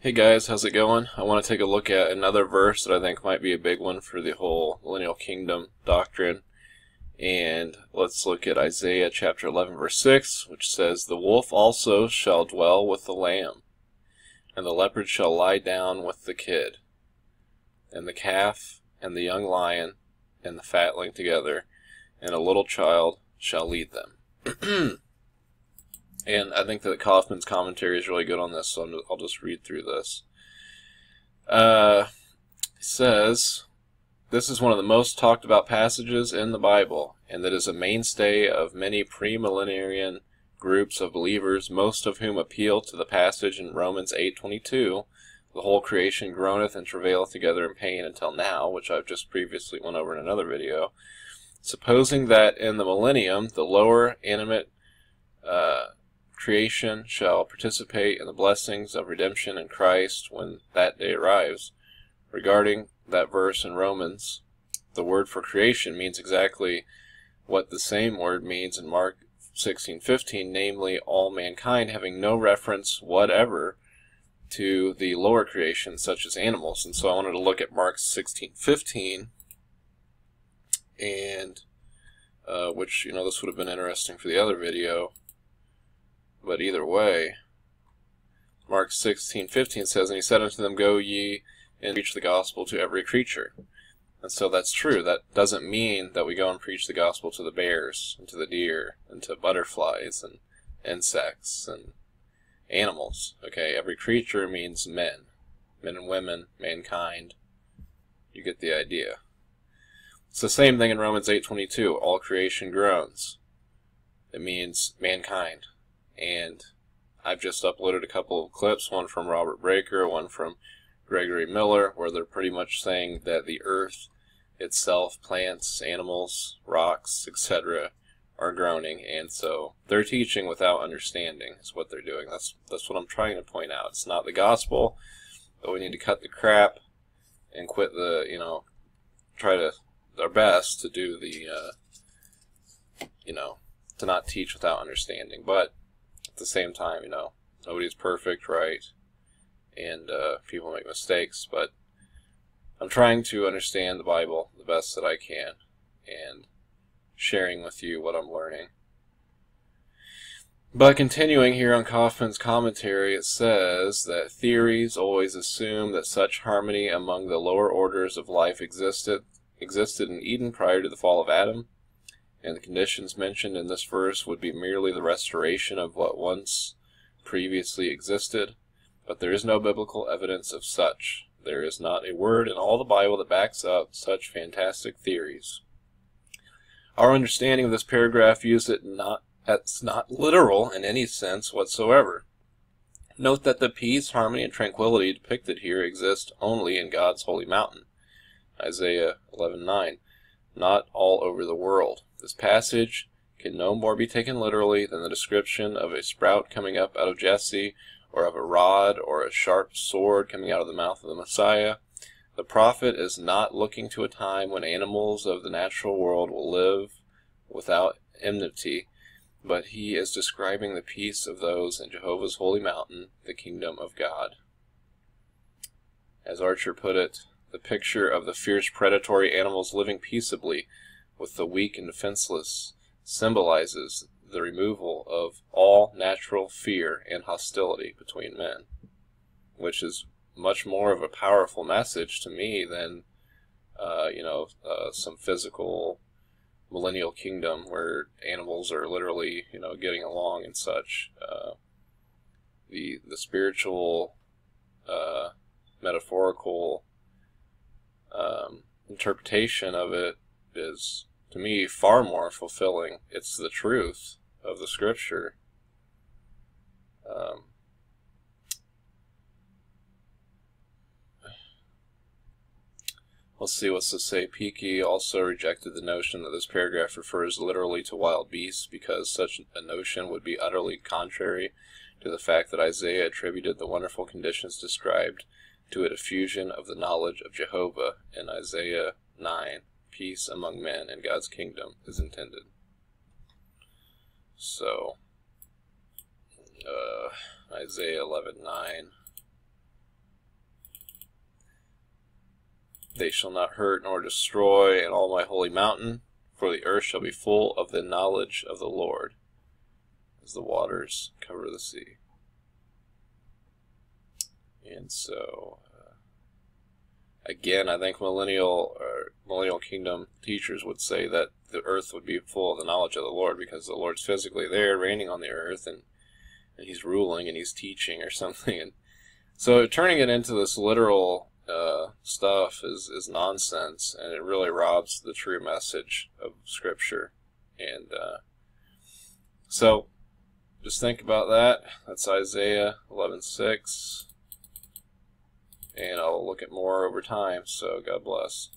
Hey guys, how's it going? I want to take a look at another verse that I think might be a big one for the whole millennial kingdom doctrine. And let's look at Isaiah chapter 11, verse 6, which says, The wolf also shall dwell with the lamb, and the leopard shall lie down with the kid, and the calf and the young lion and the fatling together, and a little child shall lead them. And I think that Coffman's commentary is really good on this, so I'll just read through this. Uh, says, This is one of the most talked about passages in the Bible, and that is a mainstay of many premillenarian groups of believers, most of whom appeal to the passage in Romans 8.22, The whole creation groaneth and travaileth together in pain until now, which I've just previously went over in another video. Supposing that in the millennium, the lower animate uh, creation shall participate in the blessings of redemption in Christ when that day arrives. Regarding that verse in Romans, the word for creation means exactly what the same word means in Mark 16:15, namely all mankind having no reference whatever to the lower creation such as animals. And so I wanted to look at Mark 16:15 and uh, which, you know, this would have been interesting for the other video. But either way, Mark 16:15 says, And he said unto them, Go ye and preach the gospel to every creature. And so that's true. That doesn't mean that we go and preach the gospel to the bears, and to the deer, and to butterflies, and insects, and animals. Okay, every creature means men. Men and women, mankind. You get the idea. It's the same thing in Romans 8:22. All creation groans. It means mankind and I've just uploaded a couple of clips, one from Robert Breaker, one from Gregory Miller, where they're pretty much saying that the earth itself, plants, animals, rocks, etc., are groaning, and so they're teaching without understanding is what they're doing. That's that's what I'm trying to point out. It's not the gospel, but we need to cut the crap and quit the you know try to our best to do the uh, you know to not teach without understanding. But the same time, you know, nobody's perfect, right? And uh, people make mistakes, but I'm trying to understand the Bible the best that I can and sharing with you what I'm learning. But continuing here on Coffman's commentary, it says that theories always assume that such harmony among the lower orders of life existed existed in Eden prior to the fall of Adam, and the conditions mentioned in this verse would be merely the restoration of what once previously existed, but there is no biblical evidence of such. There is not a word in all the Bible that backs up such fantastic theories. Our understanding of this paragraph views it not as not literal in any sense whatsoever. Note that the peace, harmony, and tranquility depicted here exist only in God's holy mountain. Isaiah 11:9, not all over the world. This passage can no more be taken literally than the description of a sprout coming up out of Jesse, or of a rod or a sharp sword coming out of the mouth of the Messiah. The prophet is not looking to a time when animals of the natural world will live without enmity, but he is describing the peace of those in Jehovah's holy mountain, the kingdom of God. As Archer put it, the picture of the fierce predatory animals living peaceably with the weak and defenseless symbolizes the removal of all natural fear and hostility between men, which is much more of a powerful message to me than, uh, you know, uh, some physical millennial kingdom where animals are literally, you know, getting along and such. Uh, the the spiritual, uh, metaphorical um, interpretation of it is to me far more fulfilling. It's the truth of the scripture. Um, let's see what's to say. Peaky also rejected the notion that this paragraph refers literally to wild beasts because such a notion would be utterly contrary to the fact that Isaiah attributed the wonderful conditions described to a diffusion of the knowledge of Jehovah in Isaiah 9 peace among men and God's kingdom is intended. So, uh, Isaiah 11 9. They shall not hurt nor destroy in all my holy mountain, for the earth shall be full of the knowledge of the Lord, as the waters cover the sea. And so, uh, again, I think millennial uh, millennial kingdom teachers would say that the earth would be full of the knowledge of the Lord because the Lord's physically there, reigning on the earth, and, and He's ruling and He's teaching or something. And so, turning it into this literal uh, stuff is is nonsense, and it really robs the true message of Scripture. And uh, so, just think about that. That's Isaiah 11:6 and I'll look at more over time. So God bless.